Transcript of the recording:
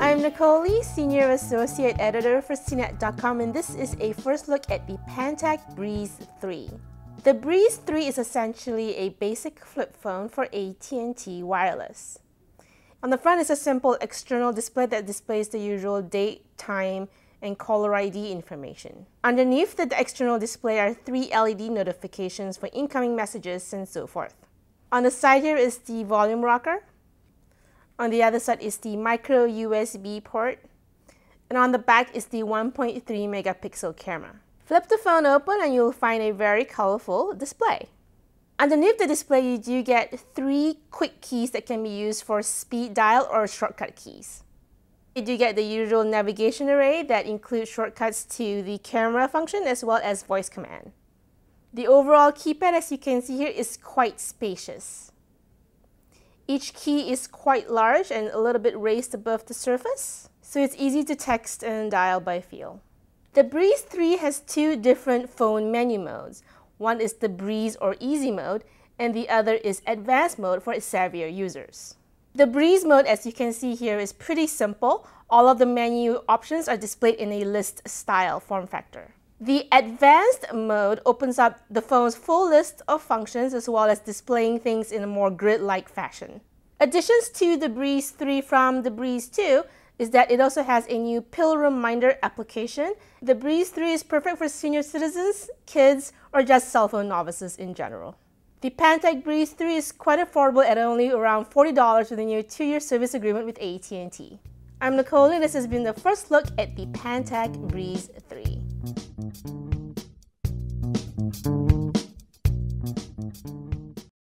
I'm Nicole Lee, Senior Associate Editor for CNET.com, and this is a first look at the Pantech Breeze 3. The Breeze 3 is essentially a basic flip phone for AT&T Wireless. On the front is a simple external display that displays the usual date, time, and caller ID information. Underneath the external display are three LED notifications for incoming messages and so forth. On the side here is the volume rocker. On the other side is the micro USB port. And on the back is the 1.3 megapixel camera. Flip the phone open and you'll find a very colorful display. Underneath the display, you do get three quick keys that can be used for speed dial or shortcut keys. You do get the usual navigation array that includes shortcuts to the camera function as well as voice command. The overall keypad, as you can see here, is quite spacious. Each key is quite large and a little bit raised above the surface, so it's easy to text and dial by feel. The Breeze 3 has two different phone menu modes. One is the Breeze or Easy mode, and the other is Advanced mode for savvier users. The Breeze mode, as you can see here, is pretty simple. All of the menu options are displayed in a list style form factor. The Advanced mode opens up the phone's full list of functions as well as displaying things in a more grid-like fashion. Additions to the Breeze 3 from the Breeze 2 is that it also has a new pill reminder application. The Breeze 3 is perfect for senior citizens, kids, or just cell phone novices in general. The Pantech Breeze 3 is quite affordable at only around $40 with a new two-year service agreement with AT&T. I'm Nicole and this has been the first look at the Pantech Breeze